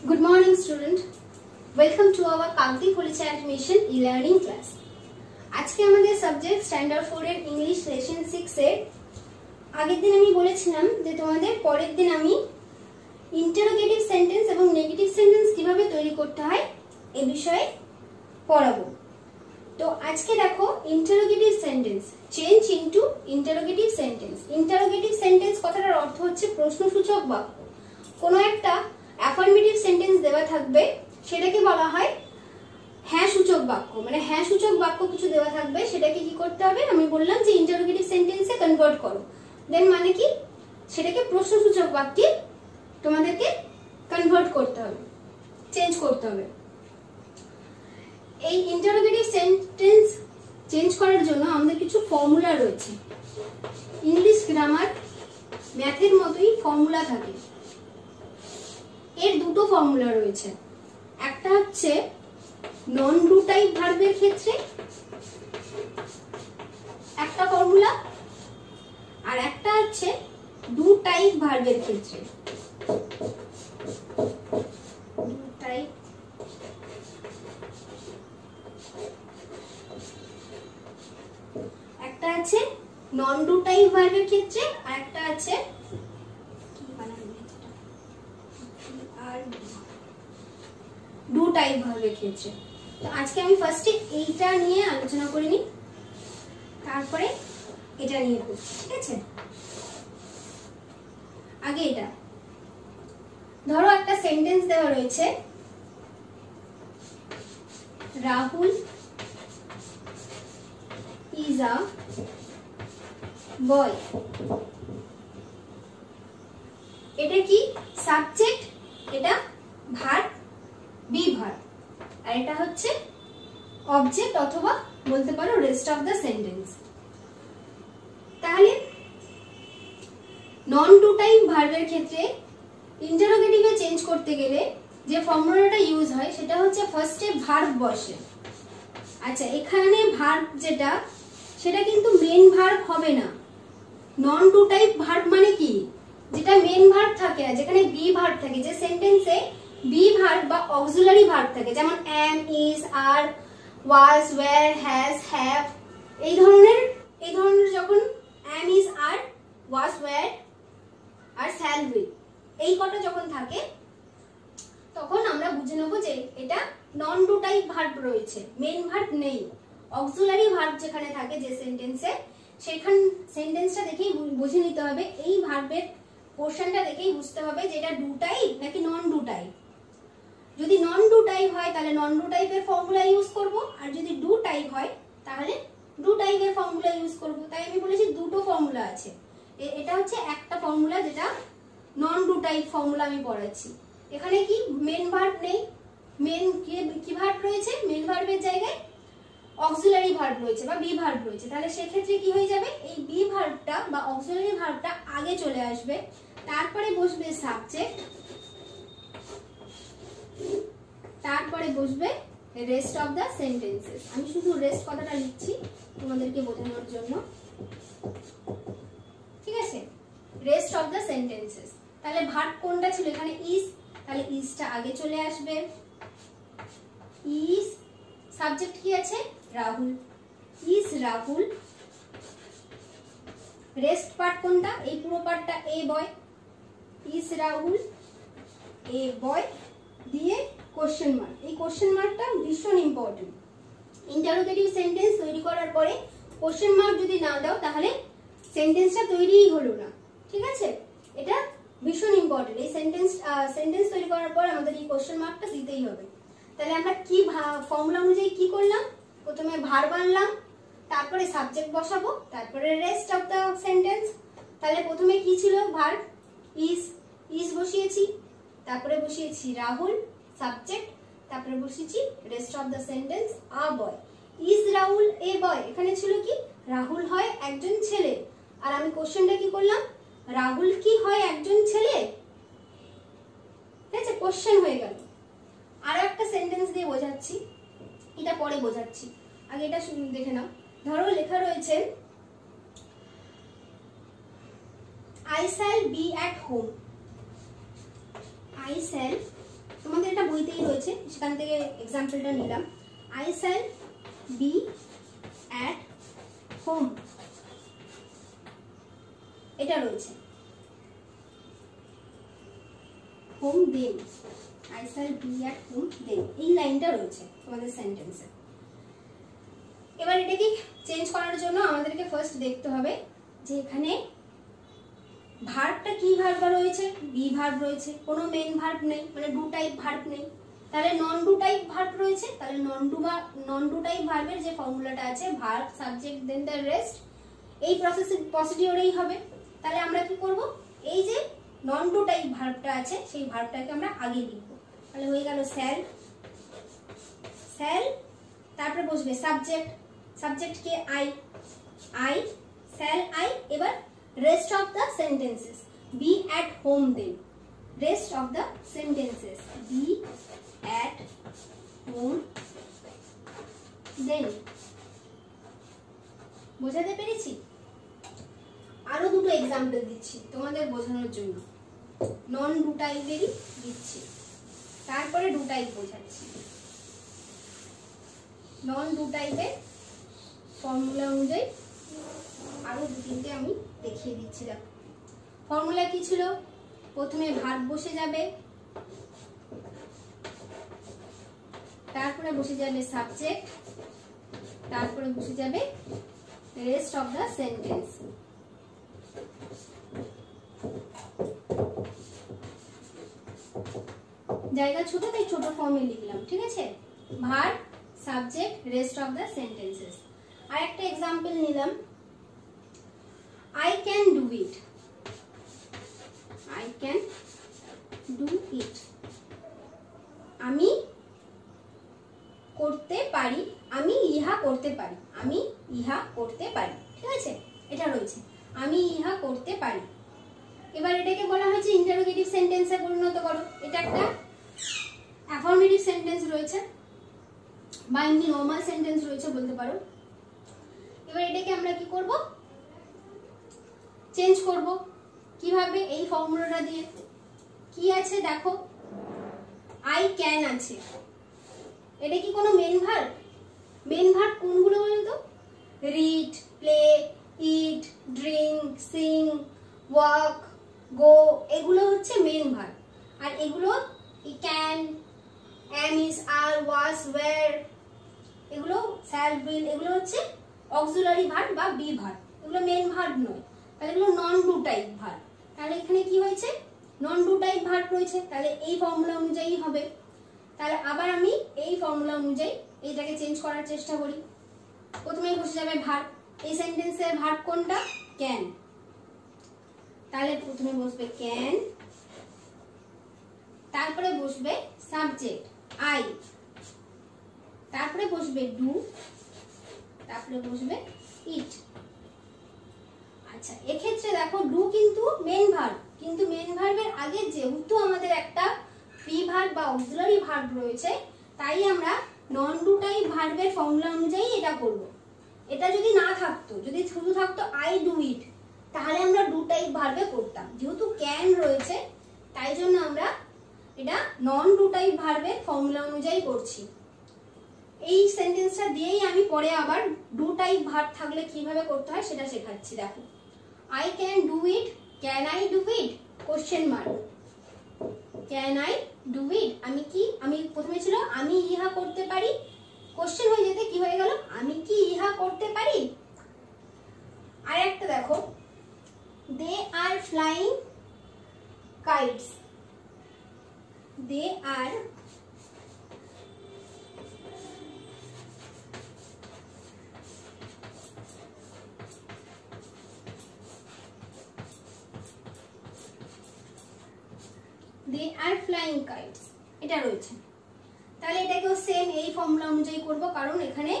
Good morning, student. Welcome to our Kagdi Police Admission e-learning class. আজকে আমাদের subject standard four এর English session six এর আগের দিন আমি বলেছিলাম যে তোমাদের পরের দিন আমি ইন্টারোগেটিভ সেন্টেন্স এবং নেগেটিভ সেন্টেন্স কীভাবে তৈরি করতে হয় এ বিষয়ে পড়াবো তো আজকে দেখো interrogative sentence change into interrogative sentence interrogative sentence কথাটার অর্থ হচ্ছে প্রশ্নসূচক বাক্য কোনো একটা অ্যাফার্মেটিভ সেন্টেন্স দেওয়া থাকবে, সেটাকে বলা হয় হ্যাঁ সূচক বাক্য। মানে হ্যাঁ সূচক বাক্য কিছু দেওয়া থাকবে, সেটাকে কি করতে হবে? আমি বললাম যে ইন্টারোগেটিভ সেন্টেন্সে কনভার্ট করো। দেন মানে কি? সেটাকে প্রশ্নসূচক বাক্যে তোমাদেরকে কনভার্ট করতে হবে চেঞ্জ করতে হবে। এই ইন্টারোগেটিভ সেন্টেন্স চেঞ্জ করার জন্য আমাদের কিছু ফর্মুলা রয়েছে। ইংলিশ গ্রামার ম্যাথের মতোই ফর্মুলা থাকে। এর দুটো ফর্মুলা রয়েছে। একটা হচ্ছে নন ডু টাইপ ভার্বের ক্ষেত্রে, একটা ফর্মুলা আর একটা হচ্ছে ডু টাইপ ভার্বের ক্ষেত্রে একটা আছে নন ডু টাইপ ভার্বের ক্ষেত্রে, আর একটা আছে কি বানানো এটা? আর ডু টাইপ ভার্বের ক্ষেত্রে তো আজকে আমি ফার্স্টে এইটা নিয়ে আলোচনা করে নিই। তারপরে এটা নিয়ে করছি ঠিক আছে? আগে এটা। ধরো একটা সেন্টেন্স দেওয়া রয়েছে, রাহুল is a boy. এটা কি সাবজেক্ট এটা ভার বি ভার আর এটা হচ্ছে অবজেক্ট অথবা বলতে পারো রেস্ট অফ দ্য সেন্টেন্স তাহলে নন টু টাইপ ভার্বের ক্ষেত্রে ইন্টারোগেটিভে চেঞ্জ করতে গেলে যে ফর্মুলাটা ইউজ হয়, সেটা হচ্ছে ফার্স্টে ভার্ব বসে। আচ্ছা এখানে ভার্ব যেটা, সেটা কিন্তু মেন ভার্ব হবে না। নন টু টাইপ ভার্ব মানে কি? যেটা মেন ভার্ব থাকে যেখানে বি ভার্ব থাকে, যে সেন্টেন্সে বি ভার্ব বা অক্সিলারি ভার্ব থাকে, যেমন am is are was were has have এই ধরনের এই ধরনের যখন am is are was were R shall will এই কটা যখন থাকে, তখন আমরা বুঝে নেব যে এটা নন টু টাইপ ভার্ব রয়েছে মেন ভার্ব নেই। অক্সিলারি ভার্ব যেখানে থাকে যে সেন্টেন্সে সেখান সেন্টেন্সটা দেখেই বুঝে নিতে হবে, এই ভার্বের পোর্শনটা দেখেই বুঝতে হবে যে এটা ডু টাইপ নাকি নন ডু টাইপ যদি নন ডু টাইপ হয়, তাহলে নন ডু টাইপের ফর্মুলা ইউজ করব। আর যদি ডু টাইপ হয়, তাহলে ডু টাইপের ফর্মুলা ইউজ করব। তাই আমি বলেছি দুটো ফর্মুলা আছে। এটা হচ্ছে একটা ফর্মুলা যেটা নন ডু টাইপ ফর্মুলা আমি পড়াচ্ছি। এখানে কি মেন ভার্ব নেই। মেন কি ভার্ব রয়েছে? মেন ভার্বের জায়গায় অক্সিলারি ভার্ব রয়েছে বা বি ভার্ব রয়েছে। তাহলে সেক্ষেত্রে কি হয়ে যাবে? এই বি ভার্বটা বা অক্সিলারি ভার্বটা আগে চলে আসবে। তারপরে বসবে সাবজেক্ট তারপরে বসবে রেস্ট অফ দ্য সেন্টেন্সেস আমি শুধু রেস্ট কথাটা লিখছি তোমাদেরকে বোঝানোর জন্য। ঠিক আছে? রেস্ট অফ দ্য সেন্টেন্সেস তাহলে ভার্ব কোনটা ছিল? এখানে ইজ তাহলে ইজটা আগে চলে আসবে। ইজ সাবজেক্ট কি আছে? Rahul. Is Rahul. Rest part কোনটা? এই পুরো পার্টটা এ বয় ইজ রাহুল। এ বয় দিয়ে কোশ্চেন মার্ক এই কোশ্চেন মার্কটা ভীষণ ইম্পর্টেন্ট ইন্টারোগেটিভ সেন্টেন্স তৈরি করার পরে কোশ্চেন মার্ক যদি না দাও, তাহলে সেন্টেন্সটা তৈরিই হলো না। ঠিক আছে? এটা ভীষণ ইম্পর্টেন্ট এই সেন্টেন্স সেন্টেন্স তৈরি করার পর আমাদের এই কোশ্চেন মার্কটা দিতেই হবে। তাহলে আমরা কি ফর্মুলা অনুযায়ী কি করলাম? প্রথমে ভার আনলাম, তারপরে সাবজেক্ট বসাবো, তারপরে রেস্ট অফ দ্য সেন্টেন্স তাহলে প্রথমে কি ছিল? ভার ইজ ইজ বসিয়েছি, তারপরে বসিয়েছি রাহুল সাবজেক্ট তারপরে বসিয়েছি rest of the sentence a boy. Is Rahul a boy? এখানে ছিল কি? রাহুল হয় একজন ছেলে। আর আমি কোশ্চেনটা কি করলাম? রাহুল কি হয় একজন ছেলে? ঠিক আছে কোশ্চেন হয়ে গেল। আরও একটা সেন্টেন্স দিয়ে বোঝাচ্ছি। এটা পরে বোঝাচ্ছি। আগে এটা দেখে নাও। ধরো লেখা রয়েছে I shall be at home I shall তোমার এটা বইতেই রয়েছে, সেখান থেকে এক্সাম্পলটা নিলাম। I shall be at home এটা রয়েছে। Home then I shall be at home then এই লাইনটা রয়েছে তোমাদের সেন্টেন্সে এবার এটাকে চেঞ্জ করার জন্য আমাদেরকে ফার্স্ট দেখতে হবে যে এখানে ভার্বটা কি ভার্ব রয়েছে? বি ভার্ব রয়েছে। কোনো মেন ভার্ব নেই মানে ডু টাইপ ভার্ব নেই। তাহলে নন ডু টাইপ ভার্ব রয়েছে, তাহলে নন ডু বা নন ডু টাইপ ভার্বের যে ফর্মুলাটা আছে verb subject then the rest এই প্রসেস প্রসিডিওরেই হবে। তাহলে আমরা কি করব? এই যে নন ডু টাইপ ভার্বটা আছে, সেই ভার্বটাকে আমরা আগে লিখব। তাহলে হয়ে গেল স্যাল স্যাল তারপরে বসবে সাবজেক্ট সাবজেক্ট কে আই আই স্যাল আই এবার rest of the sentences be at home then rest of the sentences be at home then বোঝাতে পেরেছি? আরও দুটো এক্সাম্পল দিচ্ছি তোমাদের বোঝানোর জন্য। নন ডু দিচ্ছি। তারপরে ডু বোঝাচ্ছি। নন ডু ফর্মুলা অনুযায়ী আরও দু তিনটে আমি দেখিয়ে দিচ্ছি, দেখো। ফর্মুলা কি ছিল? প্রথমে ভাত বসে যাবে। তারপরে বসে যাবে সাবজেক্ট তারপরে বসে যাবে রেস্ট অফ দ্য সেন্টেন্স জায়গা ছোট, তাই ছোট ফর্মে লিখলাম, ঠিক আছে? Verb subject rest of the sentences আর একটা এক্সাম্পল নিলাম। Can do it I can do it আমি করতে পারি আমি ইহা করতে পারি আমি ইহা করতে পারি ঠিক আছে এটা রয়েছে আমি ইহা করতে পারি এবার এটাকে বলা হয়েছে ইন্টারোগেটিভ সেন্টেন্সে পরিণত করো এটা একটা অ্যাফার্মেটিভ সেন্টেন্স রয়েছে বা এমনি নর্মাল সেন্টেন্স রয়েছে বলতে পারো এবার এটাকে আমরা কি করব চেঞ্জ করব কীভাবে এই ফর্মুলাটা দিয়ে কি আছে দেখো আই ক্যান আছে এটা কি কোনো মেন ভার্ব মেন ভার্ব কোনগুলো বলুন তো read play eat drink sing walk go এগুলো হচ্ছে মেন ভার্ব আর এগুলো can am is are was were এগুলো স্যাল উইল এগুলো হচ্ছে অক্সুলারি ভার্ব বা বি ভার্ব এগুলো মেন ভার্ব নয়। তাহলে এগুলো নন ডু টাইপ ভার্ব তাহলে এখানে কি হয়েছে? নন ডু টাইপ ভার্ব রয়েছে। তাহলে এই ফর্মুলা অনুযায়ী হবে। তাহলে আবার আমি এই ফর্মুলা অনুযায়ী এইটাকে চেঞ্জ করার চেষ্টা করি। প্রথমেই বসে যাবে ভার্ব এই সেন্টেন্সের ভার্ব কোনটা? ক্যান তাহলে প্রথমে বসবে ক্যান তারপরে বসবে সাবজেক্ট আই তারপরে বসবে ডু তারপরে বসবে ইট আচ্ছা এক্ষেত্রে দেখো ডু কিন্তু মেন ভার্ব কিন্তু মেন ভার্বের আগে যেহেতু আমাদের একটা ফ্রি ভার্ব বা অক্সিলারি ভার্ব রয়েছে, তাই আমরা নন ডু টাইপ ভার্বের ফর্মুলা অনুযায়ী এটা করব। এটা যদি না থাকতো, যদি শুধু থাকতো আই ডু ইট তাহলে আমরা ডু টাইপ ভার্বে করতাম। যেহেতু ক্যান রয়েছে, তাই জন্য আমরা এটা নন ডু টাইপ ভার্বের ফর্মুলা অনুযায়ী করছি। এই সেন্টেন্সটা দিয়েই আমি পরে আবার ডু টাইপ ভার্ব থাকলে কীভাবে করতে হয় সেটা শেখাচ্ছি, দেখো। I can do it can I do it question mark can I do it আমি কি, আমি প্রথমে ছিল, আমি ইহা করতে পারি? কোশ্চেন হয়ে যেতে কি হয়ে গেল? আমি কি ইহা করতে পারি? আর একটা দেখো। They are flying kites they are they are flying kites এটা রয়েছে। তাহলে এটাকেও সেম এই ফর্মুলা অনুযায়ী করব, কারণ এখানে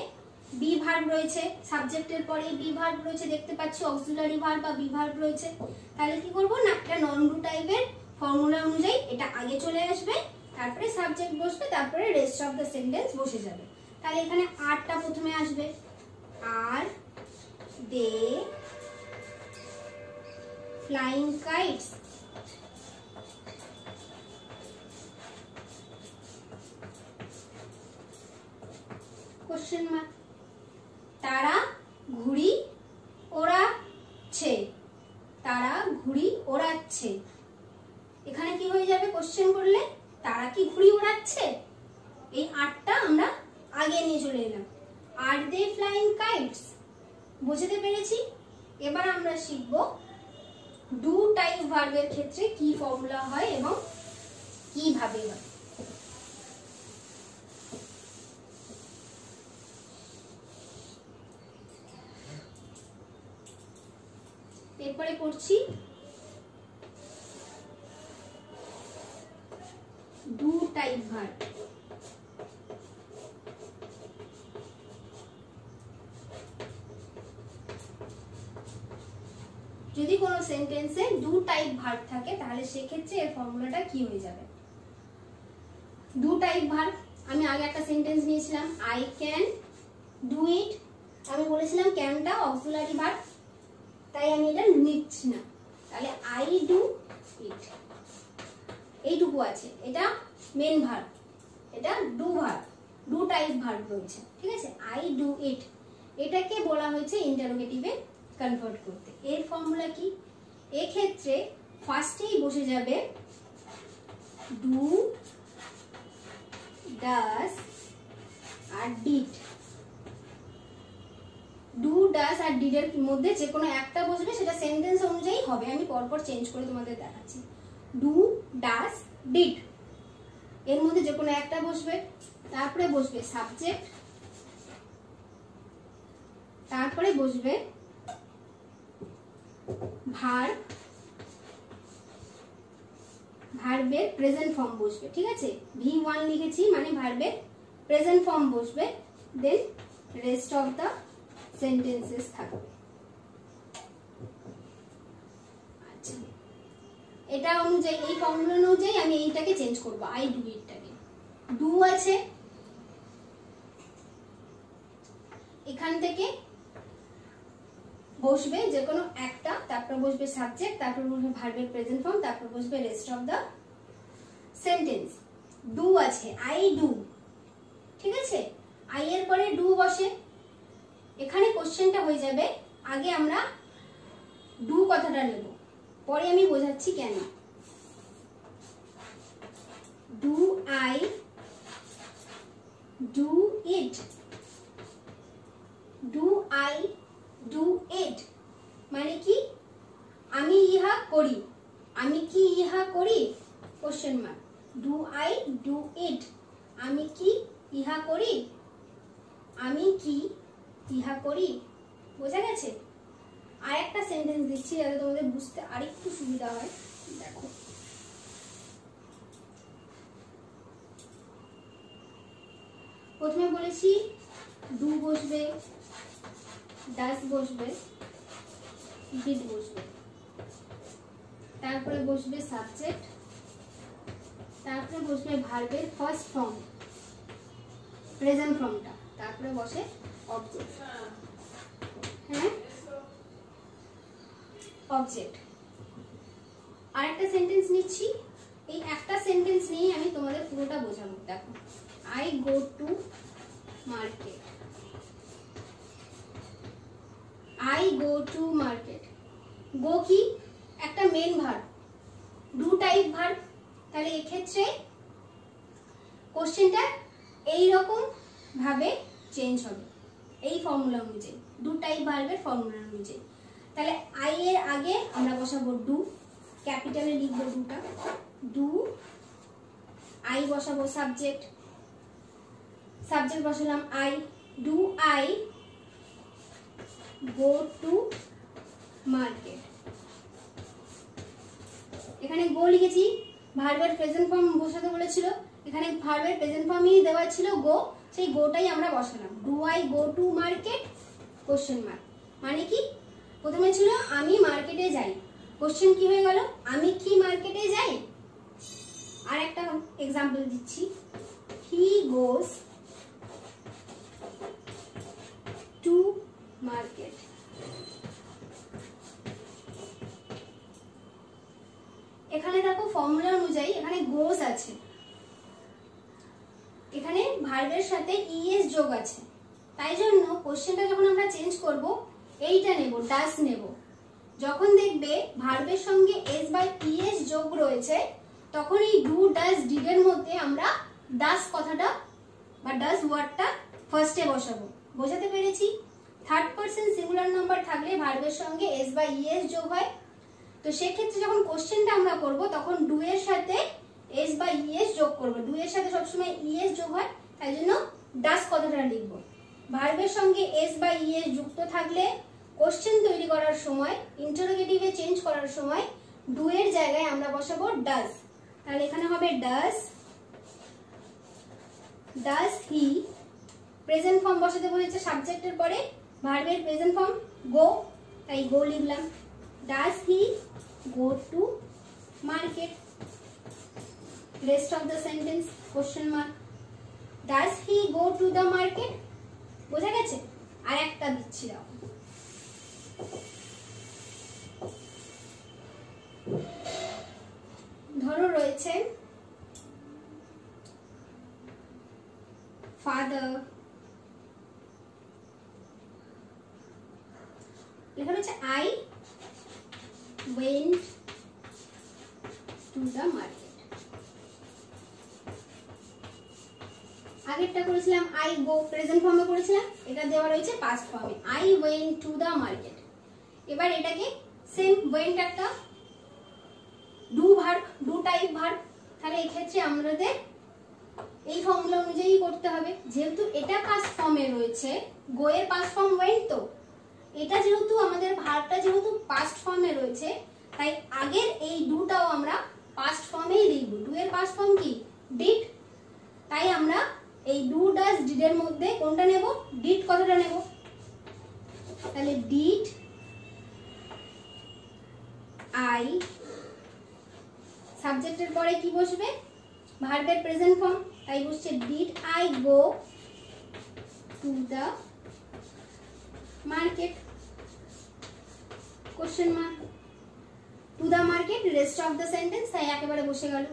বি ভার্ব রয়েছে সাবজেক্টের পরে বি ভার্ব রয়েছে, দেখতে পাচ্ছি অক্সিলারি ভার্ব বা বি ভার্ব রয়েছে। তাহলে কি করব না, একটা নন রু টাইপের ফর্মুলা অনুযায়ী এটা আগে চলে আসবে, তারপরে সাবজেক্ট বসবে, তারপরে রেস্ট অফ দ্য সেন্টেন্স বসে যাবে। তাহলে এখানে আরটা প্রথমে আসবে। Are they flying kites question mark করছি। দু টাইপ ভার্ব যদি কোনো সেন্টেন্সে দু টাইপ ভার্ব থাকে, তাহলে সেক্ষেত্রে এর ফর্মুলাটা কি হয়ে যাবে? দু টাইপ ভার্ব আমি আগে একটা সেন্টেন্স নিয়েছিলাম। আই ক্যান ডু ইট আমি বলেছিলাম ক্যানটা অক্সিলারি ভার্ব তাই আমি এটা নিচ্ছি না। তাহলে আই ডু ইট এইটুকু আছে। এটা মেন ভার্ব এটা do verb do type verb রয়েছে। ঠিক আছে? আই ডু ইট এটাকে বলা হয়েছে ইন্টারোগেটিভে কনভার্ট করতে। এর ফর্মুলা কি? এক্ষেত্রে ফার্স্টেই বসে যাবে ডু ডাস আর ডিট ডাস আর ডিডের মধ্যে যে কোনো একটা বসবে, সেটা সেন্টেন্স অনুযায়ী হবে। আমি পরপর চেঞ্জ করে তোমাদের দেখাচ্ছি। ডু ডাস ডিড এর মধ্যে যে কোনো একটা বসবে, তারপরে বসবে সাবজেক্ট তারপরে বসবে ভার্ব ভার্বের প্রেজেন্ট ফর্ম বসবে, ঠিক আছে? ভি ওয়ান লিখেছি মানে ভার্বের প্রেজেন্ট ফর্ম বসবে then rest of the sentences থাকবে। আচ্ছা। এটা অনুযায়ী, এই ফর্মুলা অনুযায়ী আমি এইটাকে চেঞ্জ করব আই ডু ইটটাকে ডু আছে। এখান থেকে বসবে যে কোনো একটা, তারপর বসবে সাবজেক্ট তারপর বসবে ভার্বের প্রেজেন্ট ফর্ম তারপর বসবে rest of the sentence do আছে আই ডু ঠিক আছে? আই এর পরে ডু বসে। এখানে কোশ্চেনটা হয়ে যাবে। আগে আমরা ডু কথাটা নেব। পরে আমি বোঝাচ্ছি কেন। Do I do it. Do I do it. মানে কি? আমি ইহা করি। আমি কি ইহা করি? Question mark do I do it. আমি কি ইহা করি? আমি কি ইহা করি? বোঝা গেছে? আর একটা সেন্টেন্স দিচ্ছি যাতে তোমাদের বুঝতে আরেকটু সুবিধা হয়। দেখো। প্রথমে বলেছি ডু বসবে ডাস বসবে ডিড বসবে। তারপরে বসবে সাবজেক্ট তারপরে বসবে ভার্বের ফার্স্ট ফর্ম প্রেজেন্ট ফর্মটা তারপরে বসে অবজেক্ট হ্যাঁ? অবজেক্ট আরেকটা সেন্টেন্স নিচ্ছি। এই একটা সেন্টেন্স নিয়ে আমি তোমাদের পুরোটা বোঝাবো। দেখো I go to market I go to market go কি? একটা main verb do type verb তাহলে এক্ষেত্রে কোশ্চেনটা এইরকম ভাবে চেঞ্জ হবে। এই ফর্মুলা অনুযায়ী ডু টাইপ ভার্বের ফর্মুলা অনুযায়ী। তাহলে আই এর আগে আমরা বসাবো ডু ক্যাপিটালে লিখব ডুটা ডু আই বসাবো সাবজেক্ট সাবজেক্ট বসালাম I do I go to market এখানে গো লিখেছি ভার্বের প্রেজেন্ট ফর্ম বসাতে বলেছিল। এখানে ভার্বের প্রেজেন্ট ফর্মই দেওয়া ছিল গো সেই গোটাই আমরা বসালাম। Do I go to market question mark মানে কি? প্রথমে ছিল, আমি মার্কেটে যাই। কোশ্চেন কি হয়ে গেল? আমি কি মার্কেটে যাই? আর একটা এক্সাম্পল দিচ্ছি। হি গোস টু মার্কেট এখানে দেখো ফর্মুলা অনুযায়ী এখানে গোস আছে। এখানে ভার্বের সাথে ইএস যোগ আছে। তাই জন্য কোশ্চেনটা যখন আমরা চেঞ্জ করব, এইটা নেব, ডাস নেব। যখন দেখবে ভার্বের সঙ্গে এস বাই ইএস যোগ রয়েছে, তখন এই ডু ডাস ডিডের মধ্যে আমরা ডাস কথাটা বা ডাস ওয়ার্ডটা ফার্স্টে বসাবো। বোঝাতে পেরেছি? থার্ড পার্সন সিঙ্গুলার নাম্বার থাকলে ভার্বের সঙ্গে এস বা ইএস যোগ হয়। তো সেক্ষেত্রে যখন কোশ্চেনটা আমরা করব, তখন ডু এর সাথে এস বা ইএস যোগ করব। ডু সাথে সবসময় ইএস যোগ হয়, তাই জন্য ডাস কথাটা লিখব। ভার্বের সঙ্গে এস বা ইএস যুক্ত থাকলে কোশ্চেন তৈরি করার সময় ইন্টারোগেটিভে চেঞ্জ করার সময় ডু জায়গায় আমরা বসাবো ডাজ তাহলে এখানে হবে does does he present form বসাতে বলেছে সাবজেক্টের পরে, ভার্বের প্রেজেন্ট ফর্ম গো তাই গো লিখলাম। Does he go to market rest of the sentence question mark does he go to the market বোঝা গেছে? আর একটা দিচ্ছি দাও। ধরো রয়েছে ফাদার দেওয়া রয়েছে পাস্ট ফর্মে I went to the market এবার এটাকে সেম ওয়েন্ট একটা do verb do type verb তাহলে এই ক্ষেত্রে আমাদের এই ফর্মুলা অনুযায়ী করতে হবে। যেহেতু এটা পাস্ট ফর্মে রয়েছে গো এর পাস্ট ফর্ম ওয়েন্ট তো। এটা যেহেতু আমাদের ভার্বটা যেহেতু পাস্ট ফর্মে রয়েছে, তাই আগের এই ডুটাও আমরা পাস্ট ফর্মেই লিখব। ডু এর পাস্ট ফর্ম কি? ডিড তাই আমরা এই ডু ডাস ডিডের মধ্যে কোনটা নেব? ডিড কথাটা নেব? তাহলে ডিড আই সাবজেক্টের পরে কি বসবে? ভার্বের প্রেজেন্ট ফর্ম তাই বসছে did I go to the market question mark to the market rest of the sentence তাই একেবারে বসে গেল।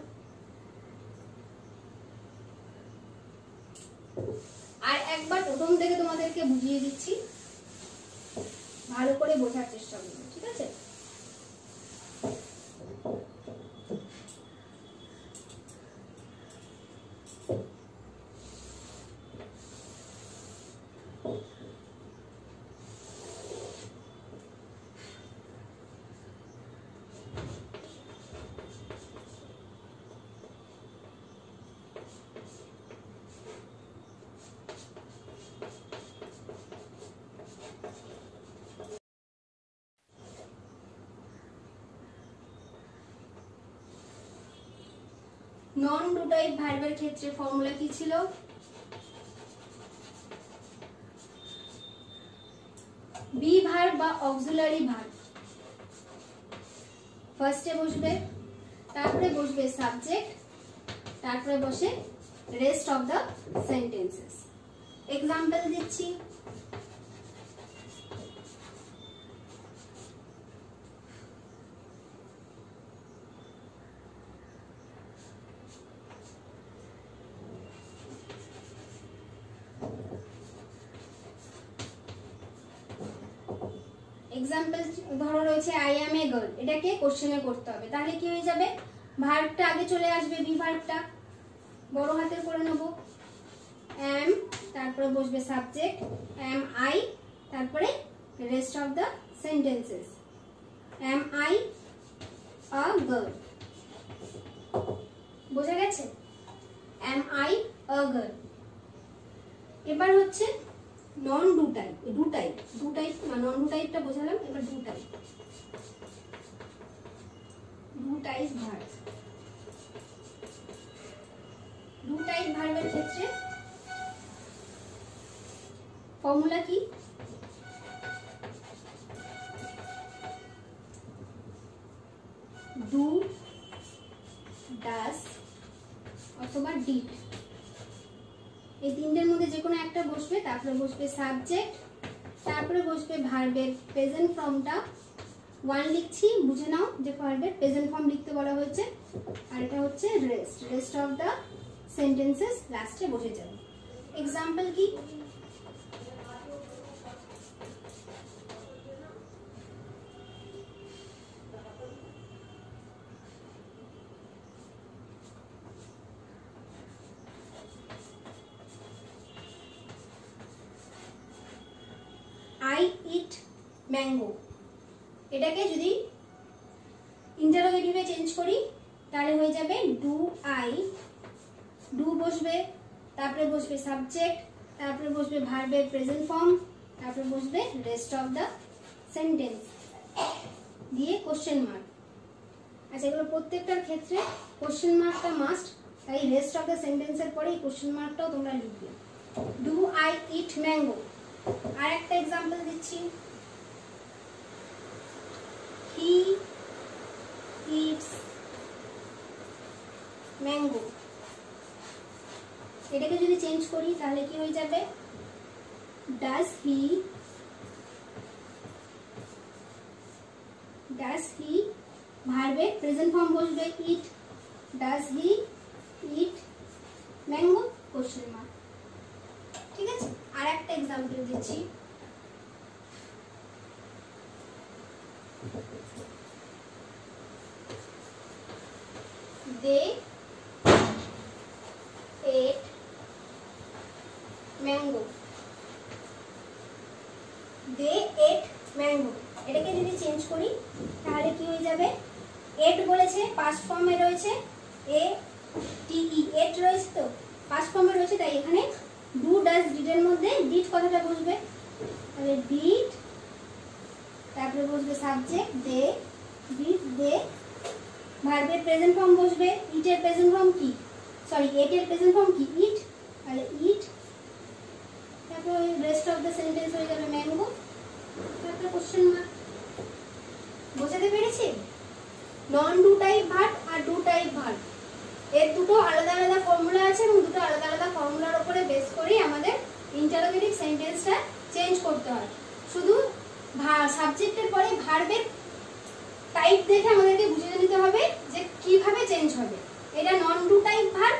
আর একবার প্রথম থেকে তোমাদেরকে বুঝিয়ে দিচ্ছি। ভালো করে বোঝার চেষ্টা করবে ঠিক আছে নন ডু টাইপ ভার্বের ক্ষেত্রে ফর্মুলা কি ছিল? বি ভার্ব বা অক্সিলারি ভার্ব ফার্স্টে বসবে, তারপরে বসবে সাবজেক্ট তারপরে বসে rest of the sentences example দিচ্ছি এক্সাম্পল ধরো রয়েছে গার্ল এটাকে কোশ্চেনে করতে হবে। তাহলে কি হয়ে যাবে? ভার্বটা আগে চলে আসবে বি ভার্বটা বড় হাতের করে নেব। অ্যাম তারপরে বসবে সাবজেক্ট অ্যাম আই তারপরে rest of the sentences am I a girl বোঝা গেছে? অ্যাম আই আ গার্ল এবার হচ্ছে non do type do type do type non do টাইপটা বোঝালাম, এবার do type type verb do type ভার্বের ক্ষেত্রে ফর্মুলা কি? ডু ডাস অথবা ডিড এই তিনটের মধ্যে যে কোনো একটা বসবে, তারপরে বসবে সাবজেক্ট তারপরে বসবে ভার্বের প্রেজেন্ট ফর্মটা ওয়ান লিখছি বুঝে নাও যে ভার্বের প্রেজেন্ট ফর্ম লিখতে বলা হয়েছে আর এটা হচ্ছে rest rest of the sentences লাস্টে বসে যাবে এক্সাম্পল কি I eat mango. সাবজেক্ট তারপরে বসবে ভার্বের প্রেজেন্ট ফর্ম তারপরে বসবে রেস্ট অফ দ্য সেন্টেন্স দিয়ে কোশ্চেন মার্ক আচ্ছা এগুলো প্রত্যেকটার ক্ষেত্রে কোশ্চেন মার্কটা মাস্ট তাই রেস্ট অফ দ্য সেন্টেন্সের পরে এই কোশ্চেন মার্কটাও তোমরা লিখবে। ডু আই ইট ম্যাঙ্গো আর একটা এক্সাম্পল দিচ্ছি। হি ইটস ম্যাঙ্গো এটাকে যদি চেঞ্জ করি, তাহলে কি হয়ে যাবে? ডাজ হি ডাজ হি ভার্বের প্রেজেন্ট ফর্ম বসবে eat does he eat mango question mark ঠিক আছে? আর একটা এক্সাম্পল দিচ্ছি। দে ate mango they ate mango এটাকে যদি চেঞ্জ করি, তাহলে কি হয়ে যাবে? এট বলেছে পাস্ট ফর্মে রয়েছে এ টি ই এট রয়েছে তো? পাস্ট ফর্মে রয়েছে, তাই এখানে ডু ডাজ ডিডের মধ্যে ডিড কথাটা বসবে। তাহলে ডিড তারপরে বসবে সাবজেক্ট দে ডিড দে ভার্বের প্রেজেন্ট ফর্ম বসবে ইটের প্রেজেন্ট ফর্ম কি? সরি এটের প্রেজেন্ট ফর্ম কি? ইট তাহলে ইট তারপর রেস্ট অফ দ্য সেন্টেন্স হয়ে যাবে ম্যাঙ্গো তারপরে কোশ্চেন মার্ক বোঝাতে পেরেছি নন ডু টাইপ ভার্ব আর ডু টাইপ ভার্ব এর দুটো আলাদা আলাদা ফর্মুলা আছে এবং দুটো আলাদা আলাদা ফর্মুলার উপরে বেস করেই আমাদের ইন্টারোগেটিভ সেন্টেন্সটা চেঞ্জ করতে হয়। শুধু সাবজেক্টের পরে ভার্বের টাইপ দেখে আমাদেরকে বুঝে নিতে হবে যে কীভাবে চেঞ্জ হবে। এটা নন ডু টাইপ ভার্ব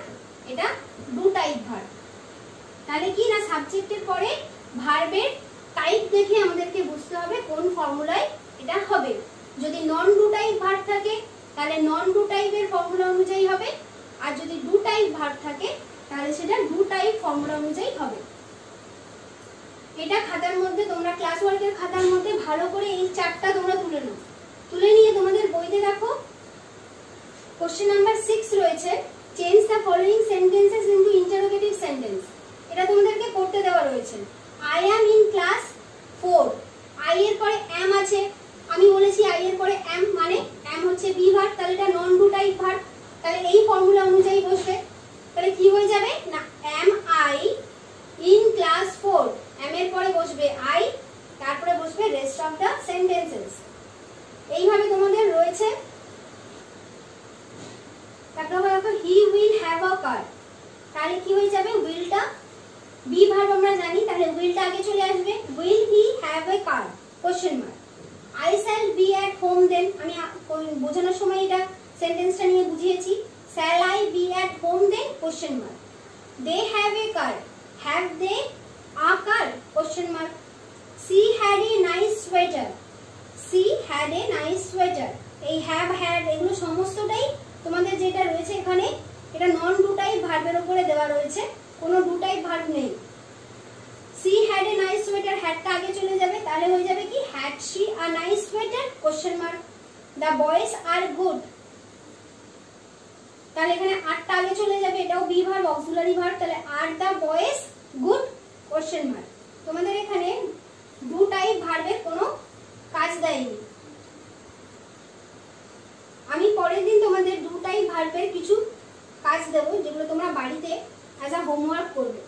এটা ডু টাইপ ভার্ব তাহলে কি না সাবজেক্টের পরে ভার্বের টাইপ দেখে আমাদেরকে বুঝতে হবে কোন ফর্মুলায় এটা হবে। যদি নন ডু টাইপ ভার্ব থাকে, তাহলে নন ডু টাইপের ফর্মুলা অনুযায়ী হবে। আর যদি ডু টাইপ ভার্ব থাকে, তাহলে সেটা ডু টাইপ ফর্মুলা অনুযায়ী হবে। এটা খাতার মধ্যে, তোমরা ক্লাস ওয়ার্কের খাতার মধ্যে ভালো করে এই চারটা তোমরা তুলে নাও। তুলে নিয়ে তোমাদের বইতে দেখো। কোশ্চেন নাম্বার সিক্স রয়েছে। Change the following sentences into interrogative sentence এটা তোমাদেরকে করতে দেওয়া রয়েছে I am in class four I এর পরে অ্যাম আছে আমি বলেছি আই এর পরে অ্যাম মানে অ্যাম হচ্ছে বি ভার্ব তাহলে এটা নন ডু টাইপ ভার্ব তাহলে এই ফর্মুলা অনুযায়ী বসবে তাহলে কি হয়ে যাবে না am I in class four am এর পরে বসবে আই তারপরে বসবে রেস্ট অফ দ্য সেন্টেন্সেস এইভাবে তোমাদের রয়েছে তারপরে দেখো হি উইল হ্যাভ আ কার তাহলে কি হয়ে যাবে উইলটা বি ভার্ব আমরা জানি তাহলে উইলটা আগে চলে আসবে will he have a car question mark I shall be at home then আমি বোঝানোর সময় এটা সেন্টেন্সটা নিয়ে বুঝিয়েছি shall I be at home then question mark they have a they a car question mark she had a nice sweater she had a nice sweater এই have had এগুলো সমস্তটাই তোমাদের যেটা রয়েছে এখানে, এটা নন ডু টাইপ ভার্বের উপরে দেওয়া রয়েছে, কোনো ডু টাইপ ভার্ব নেই she had a nice sweater হ্যাডটা আগে চলে যাবে, তাহলে হয়ে যাবে কি? Had she a nice sweater question mark the boys are good তাহলে এখানে আটটা আগে চলে যাবে, এটাও বি ভার্ব অক্সিলারি ভার্ব তাহলে are the boys good question mark তোমাদের এখানে দু টাইপ ভার্বের কোনো কাজ দেয়নি। আমি পরের দিন তোমাদের দু টাইপ ভার্বের কিছু কাজ দেবো, যেগুলো তোমরা বাড়িতে অ্যাজ আ হোমওয়ার্ক করবে।